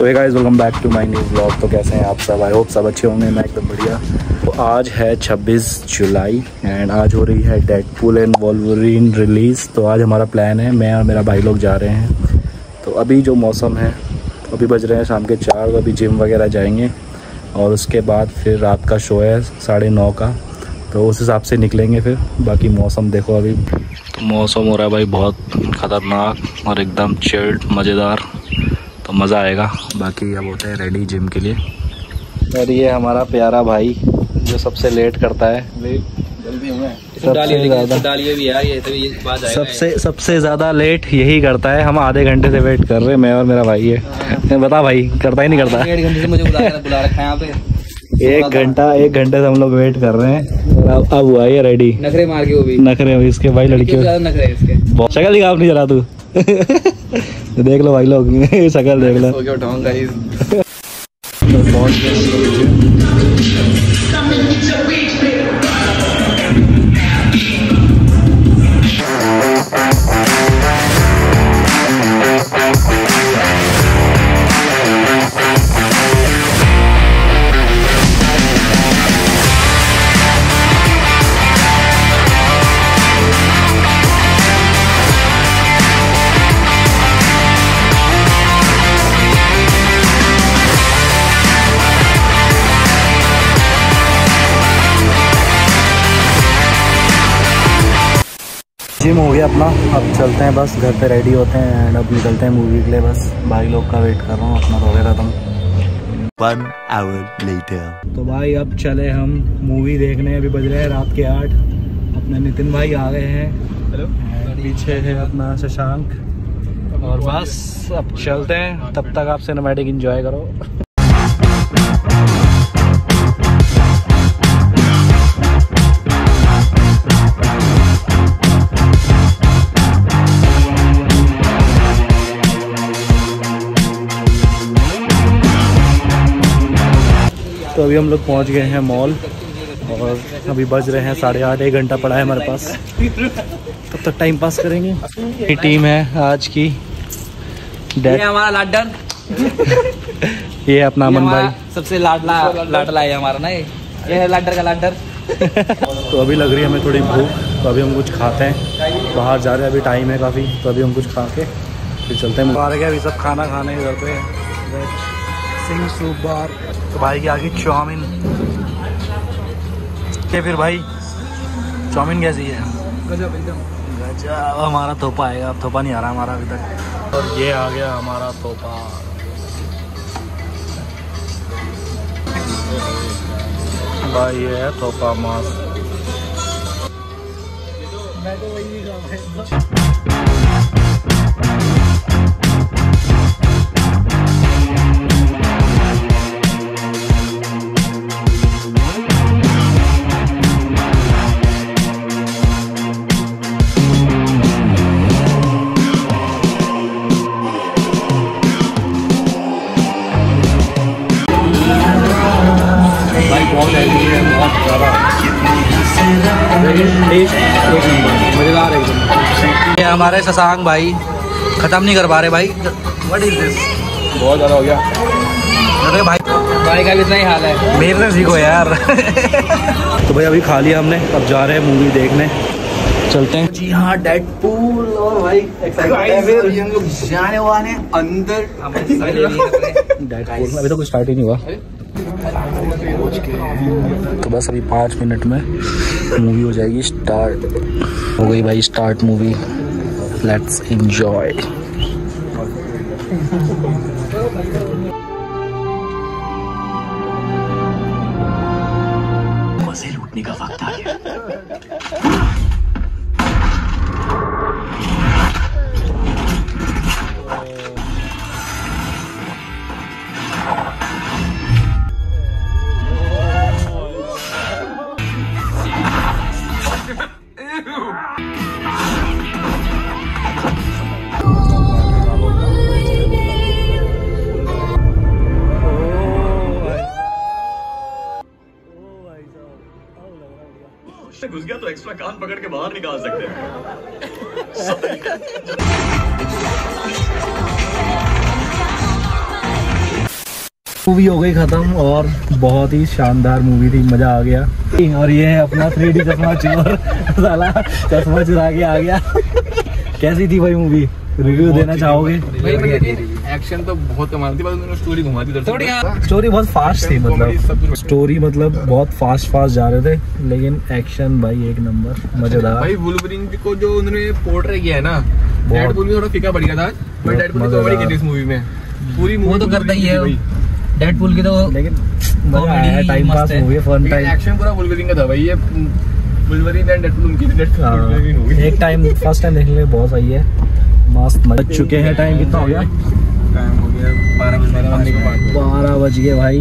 सो ये guys welcome back to my new blog तो कैसे हैं आप सब? आई होप सब अच्छे होंगे। मैं एकदम बढ़िया। तो आज है 26 जुलाई एंड आज हो रही है डेडपुल एंड वॉल्वरिन रिलीज़ तो आज हमारा प्लान है, मैं और मेरा भाई लोग जा रहे हैं। तो अभी जो मौसम है, अभी बज रहे हैं शाम के चार तो अभी जिम वगैरह जाएँगे। और उसके बाद फिर रात का शो है साढ़े नौ का। तो उस हिसाब से निकलेंगे फिर। बाकी मौसम देखो अभी। तो मौसम हो रहा है भाई बहुत ख़तरनाक और एकदम चिल्ड मज़ेदार। तो मज़ा आएगा। बाकी अब होते हैं रेडी जिम के लिए। और ये हमारा प्यारा भाई जो सबसे लेट करता है। सबसे ज़्यादा सबसे सबसे ज़्यादा लेट यही करता है। हम आधे घंटे से वेट कर रहे हैं। मैं और मेरा भाई है। बता भाई करता ही नहीं करता। डेढ़ घंटे से मुझे बुला बुला रखा है यहाँ पे। एक घंटा एक घंटे से हम लोग वेट कर रहे हैं। और अब अब हुआ ये रेडी नखरे मार के वो भी। नखरे इसके भाई बहुत शक्ल दिखा नहीं जरा तू। तो देख लो भाई लोग सकल देख लो। जिम हो गया अपना। अब चलते हैं बस घर पे रेडी होते हैं एंड अब निकलते हैं मूवी के लिए बस। भाई लोग का वेट कर रहा हूँ अपना हो गया खत्म One hour later. तो भाई अब चले हम मूवी देखने अभी बज रहे हैं रात के आठ। अपने नितिन भाई आ गए हैं। हेलो पीछे है अपना शशांक। और बस अब चलते हैं। तब तक आप सिनेमैटिक एंजॉय करो। अभी हम लोग पहुँच गए हैं मॉल और अभी बज रहे हैं साढ़े आठ एक घंटा पड़ा है हमारे पास। तब तक टाइम पास करेंगे। ये टीम है आज की। ये हमारा लाडन। ये है अपना अमन भाई। सबसे लाडला लाडला है हमारा ना ये। ये है लाडर का लाडर। तो अभी लग रही है हमें थोड़ी भूख तो अभी हम कुछ खाते हैं। बाहर जा रहे हैं अभी टाइम है काफ़ी तो अभी हम कुछ खा के फिर चलते हैं। बाहर गए अभी सब खाना खाने इधर पे। सिंह सूप बार तो भाई की आगे चाउमीन। के फिर भाई चाउमीन कैसी है? गजब एकदम। गजब हमारा तोपा आएगा अब तोपा नहीं आ रहा हमारा अभी तक। और ये आ गया हमारा तोपा। भाई ये है तोपा मास। भाई बहुत हेल्दी है बहुत ज़्यादा। टेस्ट एक नंबर मज़ेदार एकदम। ये हमारे शशांक भाई ख़त्म नहीं कर पा रहे भाई। व्हाट इज़ दिस बहुत ज़्यादा हो गया। अरे भाई भाई का भी इतना ही हाल है। मेरे से सीखो यार। तो भाई अभी खा लिया हमने अब जा रहे हैं मूवी देखने। चलते हैं। जी हाँ डेड पूल और भाई हम लोग जाने वाले अंदर। हमारे सारे ले लिए कपड़े। डेड पूल अभी तो कुछ स्टार्ट ही नहीं हुआ। तो बस अभी पाँच मिनट में मूवी हो जाएगी स्टार्ट हो गई भाई स्टार्ट मूवी लेट्स एंजॉय मज़े लूटने का वक्त आ गया। एक्स्ट्रा कान पकड़ के बाहर निकाल सकते हैं। मूवी हो गई खत्म और बहुत ही शानदार मूवी थी, मज़ा आ गया। और ये है अपना थ्री डी चश्मा चोर। चश्मा चुरा के आ गया। कैसी थी भाई मूवी रिव्यू देना चाहोगे? एक्शन तो बहुत कमाल थी बस उन्होंने स्टोरी घुमा दी थोड़ी स्टोरी बहुत फास्ट थी मतलब। स्टोरी मतलब बहुत फास्ट फास्ट जा रहे थे लेकिन एक्शन भाई एक नंबर मज़ेदार। भाई वुल्वरिन को जो उन्होंने पोर्ट्रे किया है ना डेडपुल में थोड़ा फीका पड़ गया था बट डेडपुल की कॉमेडी की इस मूवी में। पूरी वो तो करता ही है। डेडपुल की तो लेकिन मज़ा आया Comedy टाइम पास मस्त है। फन टाइम एक्शन पूरा वुल्वरिन का था भाई ये वुल्वरिन एंड डेडपुल उनकी डेडपुल हो। एक टाइम फ़र्स्ट टाइम देखने में बहुत सही है। मस्त बज चुके हैं टाइम कितना हो गया? टाइम हो गया बारह बजे। बारह बज गए भाई।